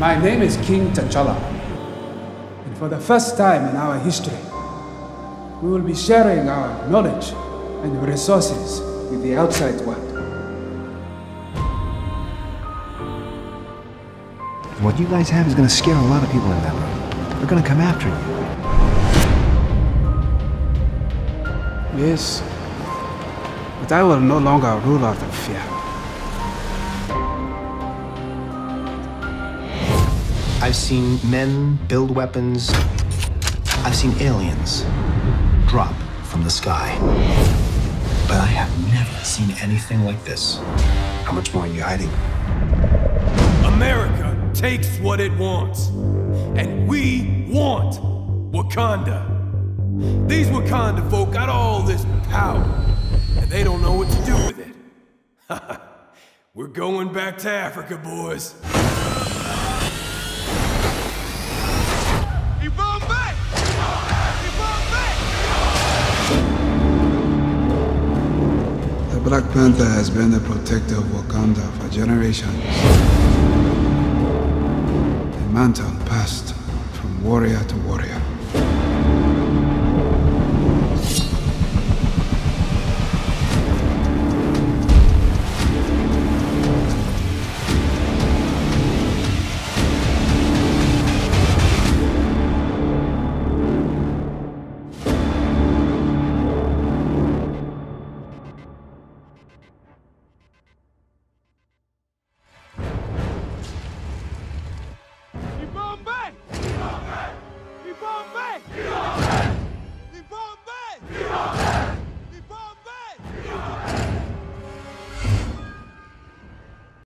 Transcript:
My name is King T'Challa. And for the first time in our history, we will be sharing our knowledge and resources with the outside world. What you guys have is gonna scare a lot of people in that room. They're gonna come after you. Yes. But I will no longer rule out of fear. I've seen men build weapons. I've seen aliens drop from the sky. But I have never seen anything like this. How much more are you hiding? America takes what it wants. And we want Wakanda. These Wakanda folk got all this power, and they don't know what to do with it. We're going back to Africa, boys. Black Panther has been the protector of Wakanda for generations. The mantle passed from warrior to warrior. Bombay!